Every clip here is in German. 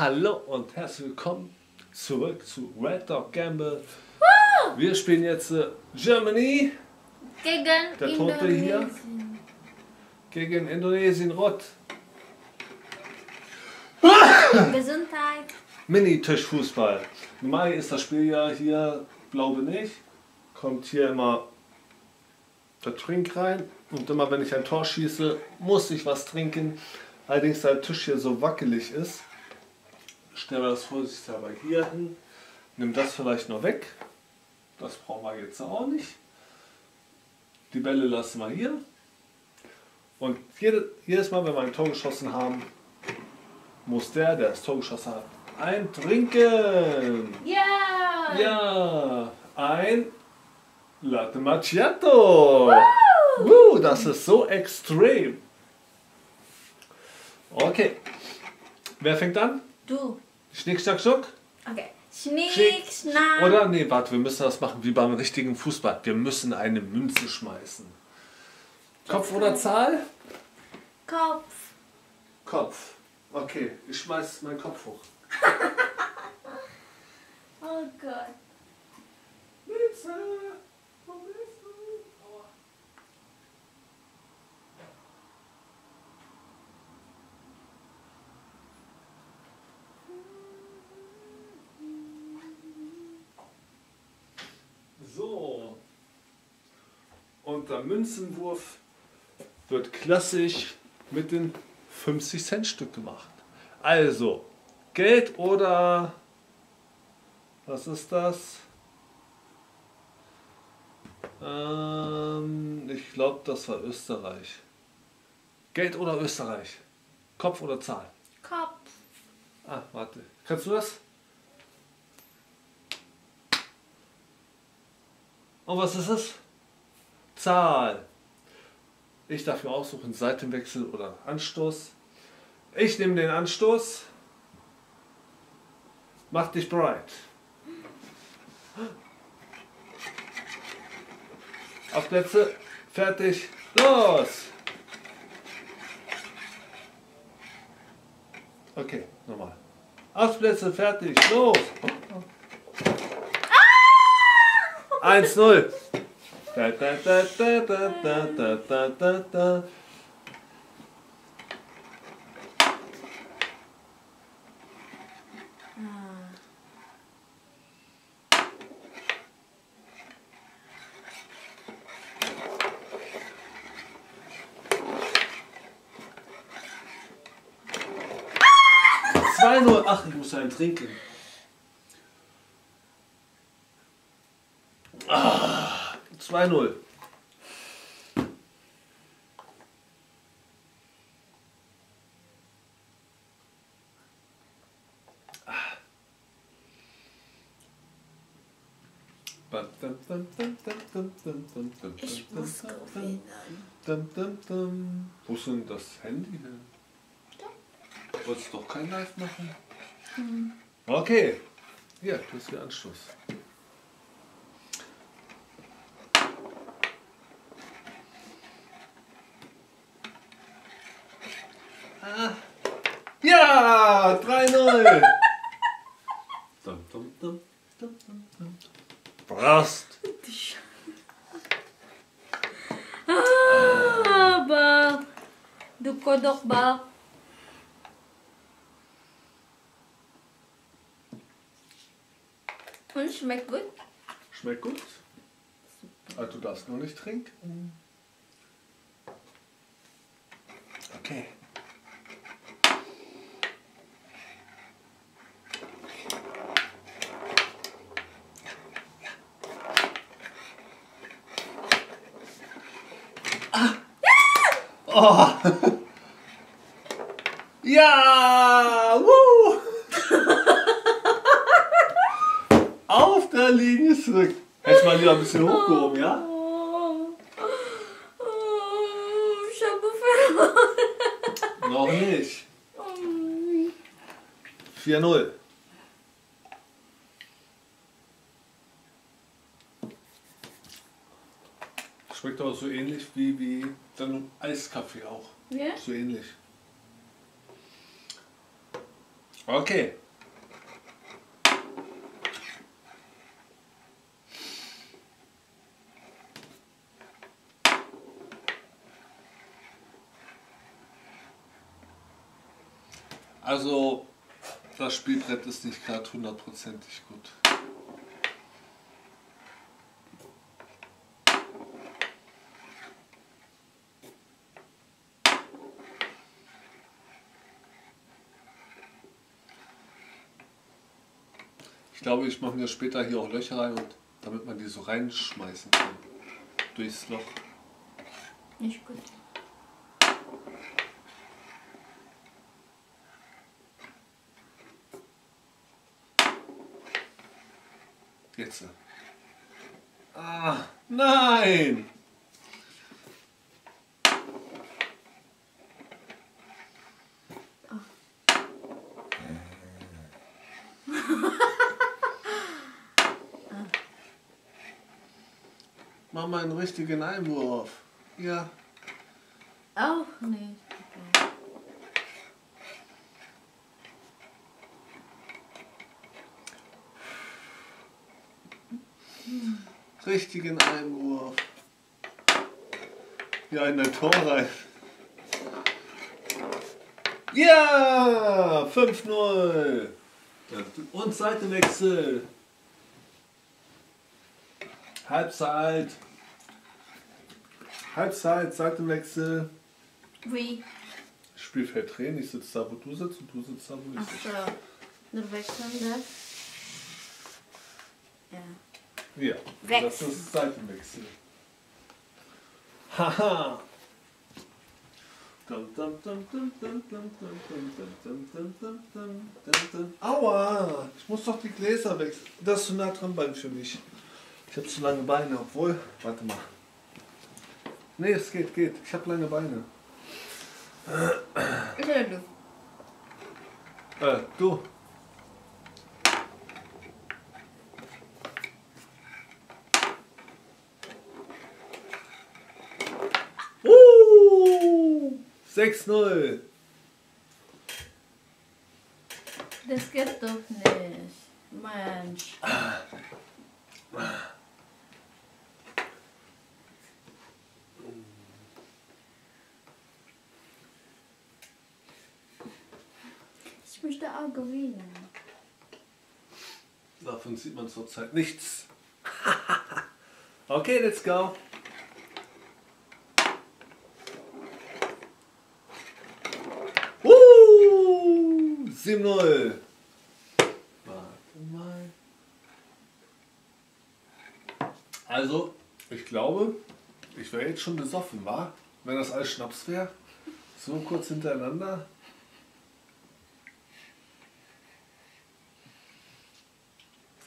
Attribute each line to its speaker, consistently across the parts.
Speaker 1: Hallo und herzlich willkommen zurück zu Red Dog Gamble. Wir spielen jetzt äh, Germany
Speaker 2: Gegen
Speaker 1: Der Tote hier?
Speaker 2: Indonesien.
Speaker 1: gegen Indonesien Rot.
Speaker 2: Gesundheit.
Speaker 1: Mini-Tischfußball. Normal ist das Spiel ja hier, glaube nicht. Kommt hier immer der Trink rein. Und immer wenn ich ein Tor schieße, muss ich was trinken. Allerdings, da der Tisch hier so wackelig ist, stellen wir das vorsichtshalber hier hin. Nimm das vielleicht noch weg. Das brauchen wir jetzt auch nicht. Die Bälle lassen wir hier. Und jede, jedes Mal, wenn wir ein Tor geschossen haben, muss der, der das Tor geschossen hat, ein Trinken.
Speaker 2: Ja.
Speaker 1: Ja, ein Latte Macchiato. Woo, das ist so extrem. Okay. Wer fängt an?
Speaker 2: Du.
Speaker 1: Schnick, schnack, schnuck?
Speaker 2: Okay. Schnick,
Speaker 1: Schick.
Speaker 2: schnack.
Speaker 1: Oder? Nee, warte, wir müssen das machen wie beim richtigen Fußball. Wir müssen eine Münze schmeißen. Kopf oder Zahl?
Speaker 2: Kopf.
Speaker 1: Kopf. Okay, ich schmeiß meinen Kopf hoch.
Speaker 2: Oh Gott.
Speaker 1: Münze, wo bist du? Aua. So. Und der Münzenwurf wird klassisch mit den 50 Cent Stück gemacht. Also, Geld oder was ist das? Ähm, ich glaube, das war Österreich. Geld oder Österreich? Kopf oder Zahl?
Speaker 2: Kopf.
Speaker 1: Ah, warte. Kannst du das? Und was ist es? Zahl. Ich darf mir aussuchen, Seitenwechsel oder Anstoß. Ich nehme den Anstoß. Mach dich bereit. Auf Plätze, fertig, los! Okay, nochmal. Auf Plätze, fertig, los! 1-0. Da, da, da, da, da, da, da, da, da, da. Null. Ach, ich muss einen trinken. 2-0.
Speaker 2: Ich muss gewinnen.
Speaker 1: Dum, dum, dum. Wo ist denn das Handy hin? Wolltest du doch kein Live machen? Okay. Ja, das ist der Anschluss. Ah. Ja, 3-0. Dum, dum, dum, dum, dum, dum. Brast.
Speaker 2: Ah, ba. Du kodok ba? Und schmeckt gut?
Speaker 1: Schmeckt gut. Also du darfst nur nicht trinken. Okay. Oh. Ja! Woo! Auf der Linie zurück. Hättest mal lieber ein bisschen hochgehoben, ja?
Speaker 2: Oh. Oh, ich habe verloren.
Speaker 1: Noch nicht.
Speaker 2: Oh.
Speaker 1: 4-0. Schmeckt aber so ähnlich wie, wie dann Eiskaffee auch.
Speaker 2: Ja?
Speaker 1: So ähnlich. Okay. Also, das Spielbrett ist nicht gerade hundertprozentig gut. Ich glaube, ich mache mir später hier auch Löcher rein, und, damit man die so reinschmeißen kann. Durchs Loch.
Speaker 2: Nicht gut.
Speaker 1: Jetzt. Ah, nein! Mach mal einen richtigen Einwurf. Ja.
Speaker 2: Auch nicht. Okay.
Speaker 1: Richtigen Einwurf. Ja, in der Tor rein. Ja! 5-0. Und Seitenwechsel. Halbzeit. Halbzeit, Seitenwechsel.
Speaker 2: Wie?
Speaker 1: Spielfeld drehen. Ich sitze da, wo du sitzt und du sitzt da, wo ich sitze.
Speaker 2: Ach so. Nur wechseln ne? Ja.
Speaker 1: Ja.
Speaker 2: Wechseln.
Speaker 1: Das ist Seitenwechsel. Haha. Aua! Ich muss doch die Gläser wechseln. Das ist zu nah dran Bein für mich. Ich habe zu lange Beine, obwohl. Warte mal. Nee, es geht, geht. Ich habe lange Beine.
Speaker 2: Oder du?
Speaker 1: Äh, du. Uh, 6-0.
Speaker 2: Das geht doch nicht. Mensch. Ich möchte auch gewinnen.
Speaker 1: Davon sieht man zurzeit nichts. okay, let's go. Uh, 7-0. Warte mal. Also, ich glaube, ich wäre jetzt schon besoffen, war? Wenn das alles Schnaps wäre. So kurz hintereinander.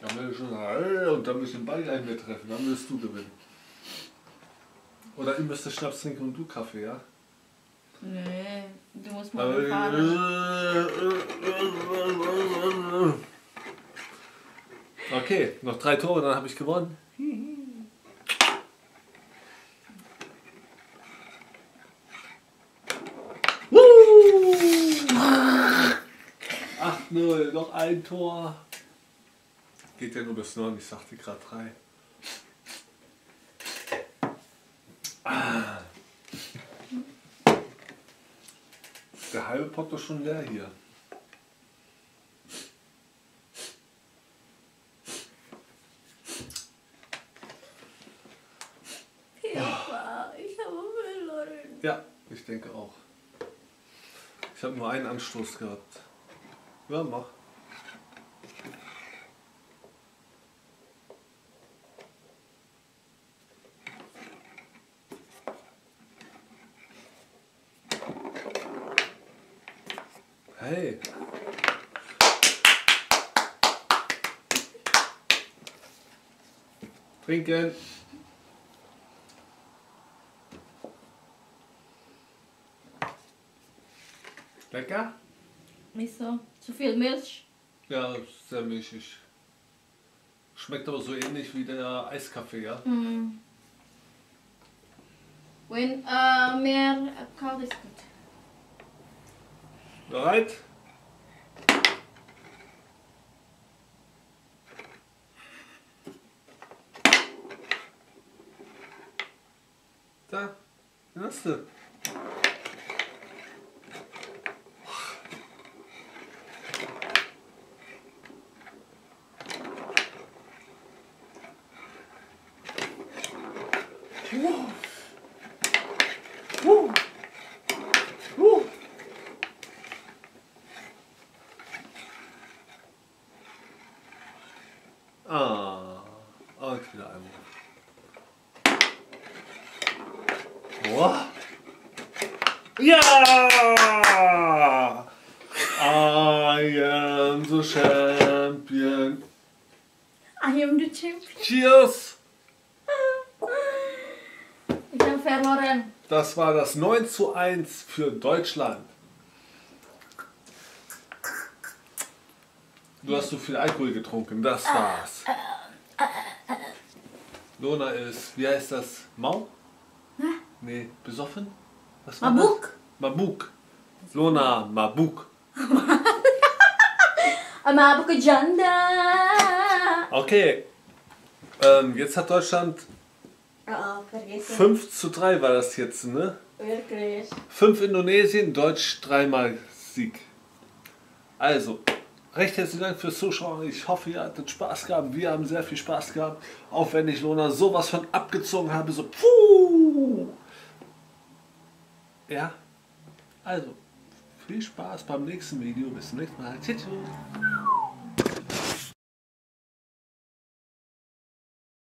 Speaker 1: Dann will ich schon sagen, und dann müssen beide einen mehr treffen, dann wirst du gewinnen. Oder ihr müsst Schnaps trinken und du Kaffee, ja?
Speaker 2: Nee, du musst mal fahren.
Speaker 1: Okay, noch drei Tore, dann habe ich gewonnen. 8-0, noch ein Tor. Geht ja nur bis 9, ich sagte gerade 3. Der halbe Pott ist schon leer hier.
Speaker 2: Ja, ich habe verloren.
Speaker 1: Ja, ich denke auch. Ich habe nur einen Anstoß gehabt. Ja, mach. Hey. Trinken. Lecker?
Speaker 2: Wieso? Zu viel Milch?
Speaker 1: Ja, sehr milchig. Schmeckt aber so ähnlich wie der Eiskaffee, ja?
Speaker 2: Hm. Wenn äh, mehr kalt ist gut.
Speaker 1: Bereit? Da, hast du. Wow. I am the champion.
Speaker 2: I am the champion.
Speaker 1: Cheers!
Speaker 2: Ich habe verloren.
Speaker 1: Das war das 9 zu 1 für Deutschland. Du hast so viel Alkohol getrunken, das war's. Lona ist, wie heißt das? Mau? Nee, besoffen? Was war
Speaker 2: Mabuk?
Speaker 1: Das? Mabuk. Lona, Mabuk.
Speaker 2: Ama ako dyan da.
Speaker 1: Okay. Ähm, jetzt hat Deutschland
Speaker 2: vergessen.
Speaker 1: 5 zu 3 war das jetzt, ne?
Speaker 2: Wirklich.
Speaker 1: 5 Indonesien, Deutsch dreimal Sieg. Also, recht herzlichen Dank fürs Zuschauen. Ich hoffe, ihr hattet Spaß gehabt. Wir haben sehr viel Spaß gehabt. Auch wenn ich Lona sowas von abgezogen habe, so puh. Ja, also, viel Spaß beim nächsten Video. Bis zum nächsten Mal. Tschüss.